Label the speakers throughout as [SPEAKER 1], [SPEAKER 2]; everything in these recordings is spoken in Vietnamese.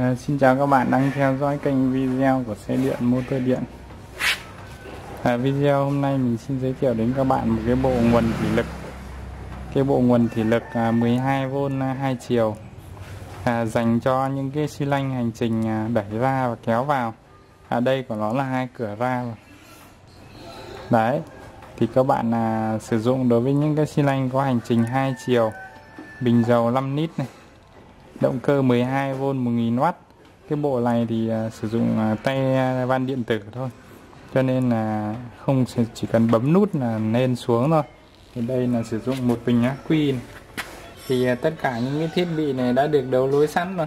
[SPEAKER 1] À, xin chào các bạn đang theo dõi kênh video của xe điện motor điện. À, video hôm nay mình xin giới thiệu đến các bạn một cái bộ nguồn thủy lực. Cái bộ nguồn thủy lực à, 12V à, hai chiều à, dành cho những cái xi lanh hành trình à, đẩy ra và kéo vào. À, đây của nó là hai cửa ra đấy thì các bạn à, sử dụng đối với những cái xi lanh có hành trình hai chiều bình dầu 5 lít này động cơ 12V 1000W cái bộ này thì uh, sử dụng uh, tay van điện tử thôi. Cho nên là không chỉ cần bấm nút là lên xuống thôi. Thì đây là sử dụng một bình ác quy thì uh, tất cả những cái thiết bị này đã được đấu lối sẵn rồi.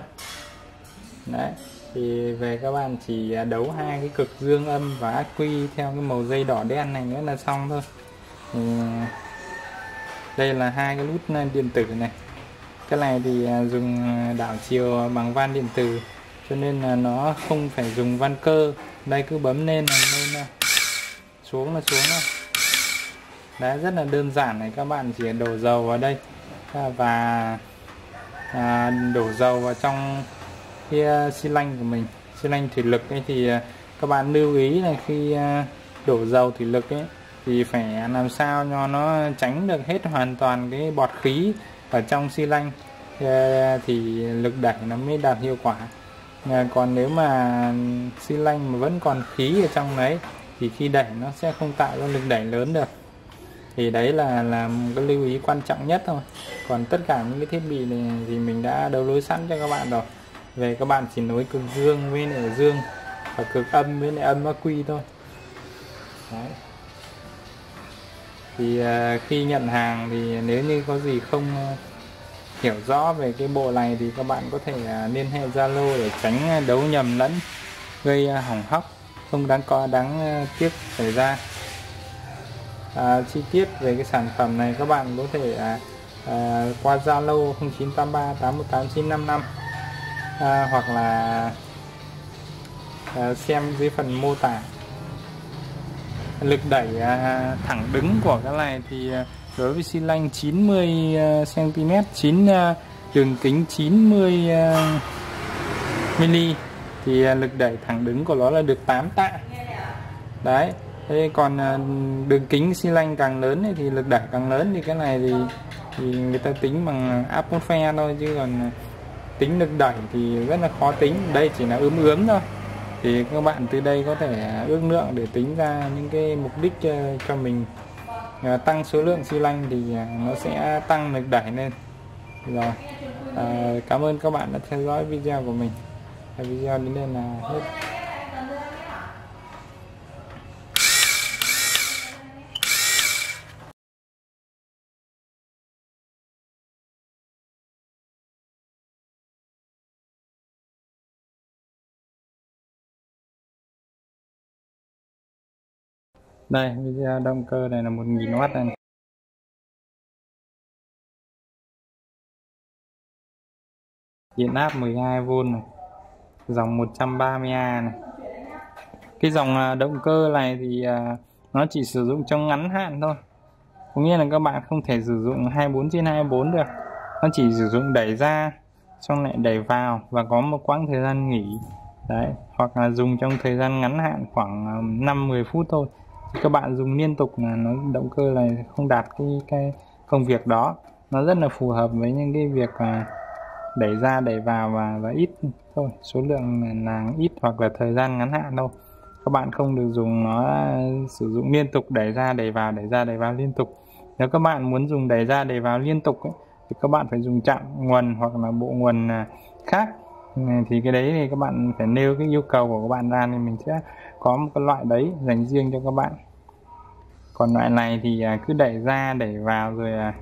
[SPEAKER 1] Đấy thì về các bạn chỉ đấu hai cái cực dương âm và ác quy theo cái màu dây đỏ đen này nữa là xong thôi. Thì đây là hai cái nút điện tử này cái này thì à, dùng à, đảo chiều bằng van điện tử cho nên là nó không phải dùng van cơ. Đây cứ bấm lên là lên à, xuống là xuống thôi. Đấy rất là đơn giản này các bạn chỉ đổ dầu vào đây. Và à, đổ dầu vào trong cái xi lanh của mình. Xi lanh thủy lực ấy thì các bạn lưu ý là khi đổ dầu thủy lực ấy thì phải làm sao cho nó tránh được hết hoàn toàn cái bọt khí ở trong xi lanh ờ, thì lực đẩy nó mới đạt hiệu quả. Ờ, còn nếu mà xi lanh mà vẫn còn khí ở trong đấy, thì khi đẩy nó sẽ không tạo ra lực đẩy lớn được. Thì đấy là là một cái lưu ý quan trọng nhất thôi. Còn tất cả những cái thiết bị này thì mình đã đấu nối sẵn cho các bạn rồi. Về các bạn chỉ nối cực dương với lại dương và cực âm với lại âm ắc quy thôi. Đấy thì à, khi nhận hàng thì nếu như có gì không à, hiểu rõ về cái bộ này thì các bạn có thể à, liên hệ Zalo để tránh đấu nhầm lẫn gây hỏng hóc không đáng có đáng tiếc xảy ra. À, chi tiết về cái sản phẩm này các bạn có thể à, à, qua Zalo 0983 818955 à, hoặc là à, xem dưới phần mô tả lực đẩy à, thẳng đứng của cái này thì à, đối với xi lanh 90 cm 9 đường kính 90 mm à, thì à, lực đẩy thẳng đứng của nó là được 8 tạ. Đấy thế còn đường kính xi lanh càng lớn thì lực đẩy càng lớn thì cái này thì thì người ta tính bằng áp phe thôi chứ còn tính lực đẩy thì rất là khó tính. Đây chỉ là ướm ướm thôi thì các bạn từ đây có thể ước lượng để tính ra những cái mục đích ờ, cho mình. À, tăng số lượng xi lanh thì ờ, nó sẽ tăng lực đẩy lên. Rồi à, cảm ơn các bạn đã theo dõi video của mình. Video đến đây là hết. Đây, video động cơ này là 1000W này. Điện áp 12V này. Dòng 130A này. Cái dòng à, động cơ này thì à, nó chỉ sử dụng trong ngắn hạn thôi. Có nghĩa là các bạn không thể sử dụng 24 trên 24 được. Nó chỉ sử dụng đẩy ra, xong lại đẩy vào và có một quãng thời gian nghỉ. Đấy, hoặc là dùng trong thời gian ngắn hạn khoảng à, 5-10 phút thôi các bạn dùng liên tục là nó động cơ này không đạt cái cái công việc đó. Nó rất là phù hợp với những cái việc à, đẩy ra đẩy vào và và ít thôi. Số lượng là ít hoặc là thời gian ngắn hạn đâu các bạn không được dùng nó sử dụng liên tục đẩy ra đẩy vào đẩy ra đẩy vào liên tục. Nếu các bạn muốn dùng đẩy ra đẩy vào liên tục ấy, thì các bạn phải dùng chạm nguồn hoặc là bộ nguồn à, khác thì cái đấy thì các bạn phải nêu cái yêu cầu của các bạn ra thì mình sẽ có một cái loại đấy dành riêng cho các bạn. Còn loại này thì à, cứ đẩy ra, đẩy vào rồi à,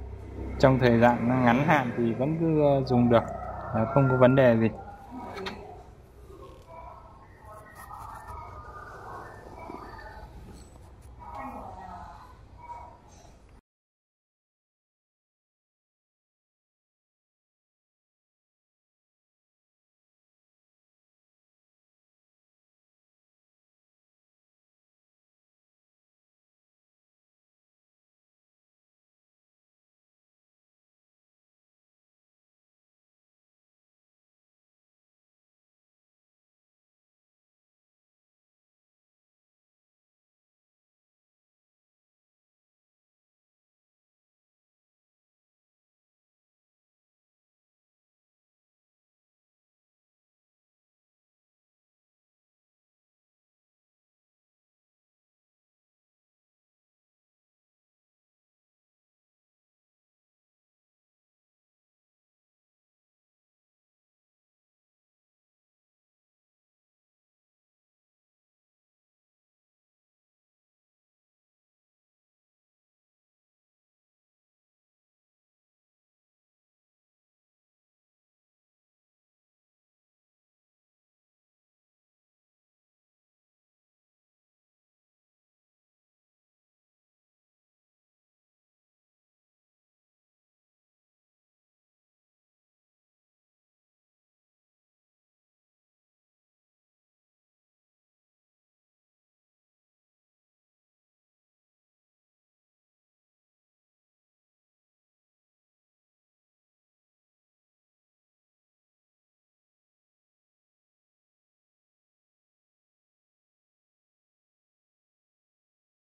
[SPEAKER 1] trong thời gian ngắn hạn thì vẫn cứ ờ, dùng được không có vấn đề gì.